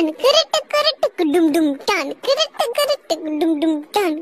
Don கிரட்டு கிரட்டு டும் டும் Don கிரட்டு கிரட்டு டும் டும் டான்.